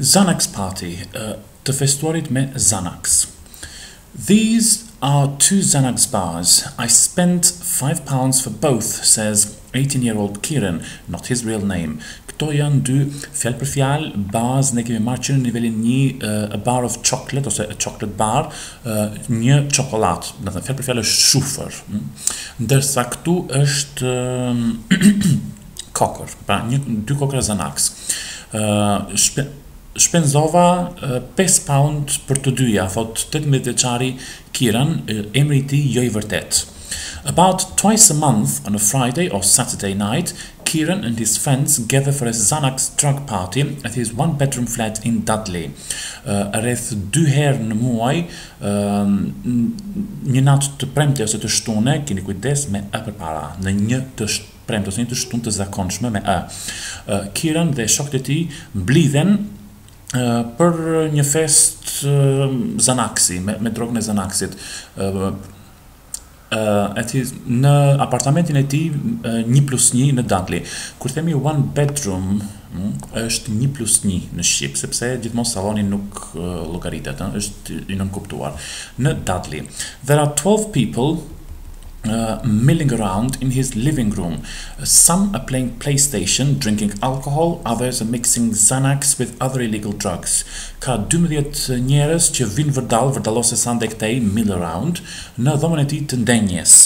Xanax party, të festuarit me Xanax These are two Xanax bars, I spent five pounds for both, says eighteen year old Kieran, not his real name Këto janë dy, fjalë për fjalë, bars, ne kemi marrë që në nivelin një, a bar of chocolate ose a chocolate bar, një çokollatë, do të thotë fjalë për fjalë është shufër, ndërsa këtu është kokërr, pra një dy kokrra xanax, shpenzova pesë paund për të dyja, thotë tetëmbëdhjetë vjeçari Kieran, emri i tij jo i vërtetë. About twice a month, on a Friday or Saturday night, Kieran and his friends gather for a Xanax drug party at his one-bedroom flat in Dudley. Rreth dy herë në muaj, një natë të premte ose të shtune, kini kujdes me a përpara, në një të premte ose një të shtunë të zakonshme me a. Kieran dhe shokët e tij mblidhen për një festë Xanaxi, me, me drogën e Xanaxit, në apartamentin e tij një plus një në Dudley. Kur themi one bedroom, mm, është një plus një në shqip, sepse gjithmonë saloni nuk llogaritet, është i nënkuptuar. Në Dudley. There are 12 people milling around in his living room, some are playing playstation, drinking alcohol, others are mixing xanax with other illegal drugs ka dymbëdhjetë njerëz që vijnë vërdallë, vërdallosen sa andej këtej, mill around, në dhomën e tij të ndenjjes,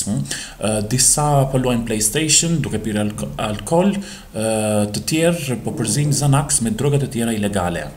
disa po luajnë playstation, duke pirë alkool, të tjerë po përziejnë xanax me droga të tjera ilegale.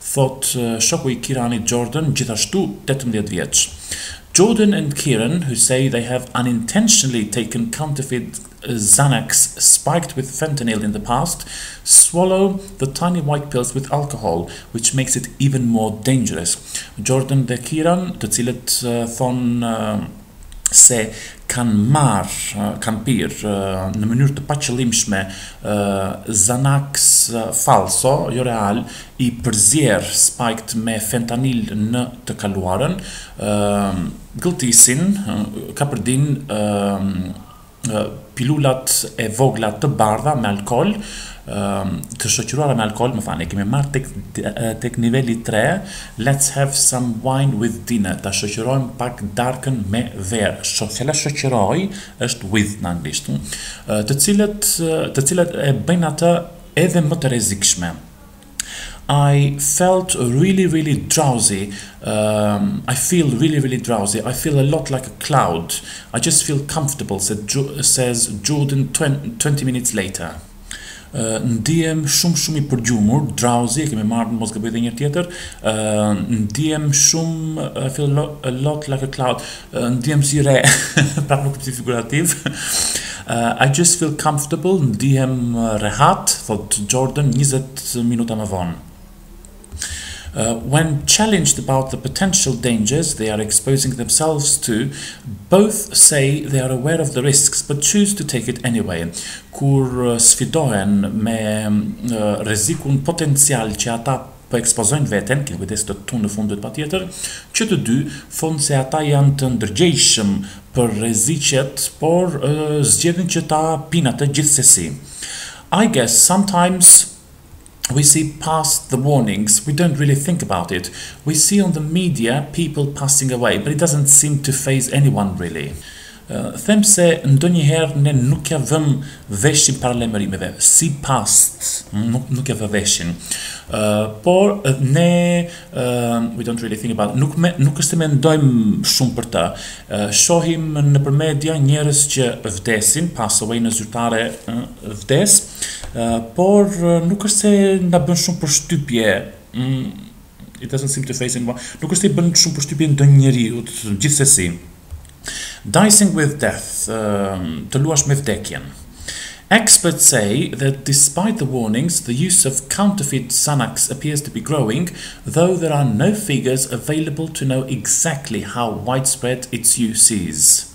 Thot shoku i Jordan, gjithashtu 18 vjeç. Jordan and Kieran who say they have unintentionally taken counterfeit Xanax spiked with fentanyl in the past, swallow the tiny white pills with alcohol, which makes it even more dangerous. Jordan de Kiran, të cilët uh, thonë uh, se kanë marrë, kanë pirë në mënyrë të paqëllimshme Xanax falso, jo real, i përzier spiked me fentanil në të kaluarën, gëlltisin, kapërdijnë, pilulat e vogla të bardha me alkool, të shoqëruara me alkool, me thënë, e kemi marrë tek tek niveli 3, let's have some wine with dinner, ta shoqërojmë pak darkën me verë. Sho, fjala shoqëroj është with në anglisht, të cilat të cilat e bëjnë atë edhe më të rrezikshme. I felt really really drowsy ë I feel really really drowsy I feel a lot like a cloud I just feel comfortable says Jordan twenty minutes later ë ndihem shumë shumë i përgjumur drowsy e kemi marrë mos gaboj edhe një herë tjetër ë ndihem shumë I feel a lot like a cloud Ndihem si re, prapë në kuptim figurativ. Uh, I just feel comfortable, ndihem uh, rehat, thot Jordan 20 minuta më vonë. Uh, when challenged about the potential dangers they are exposing themselves to, both say they are aware of the risks but choose to take it anyway. Kur uh, sfidohen me uh, rrezikun potencial që ata po ekspozojnë veten, keni kujdes këtë tun në fund duhet patjetër, që të dy thonë se ata janë të ndërgjegjshëm për rreziqet, por zgjedhin që ta pinë atë gjithsesi. I guess sometimes we see past the warnings, we don't really think about it, we see on the media people passing away, but it doesn't seem to faze anyone really. Them se ndonjëherë ne nuk ja vëmë veshin paralajmërimeve, see past, nuk ja vë veshin. Ë, por ne ë we don't really think about, nuk me, nuk është se mendojmë shumë për të. Ë, shohim nëpër media njerëz që vdesin, pass away në zyrtare vdes, ë, por nuk është se na bën shumë përshtypje. it doesn't seem to face anyone nuk është se bën shumë përshtypje ndonjëri gjithsesi Dicing with Death, um, Toluash Experts say that despite the warnings, the use of counterfeit Sanax appears to be growing, though there are no figures available to know exactly how widespread its use is.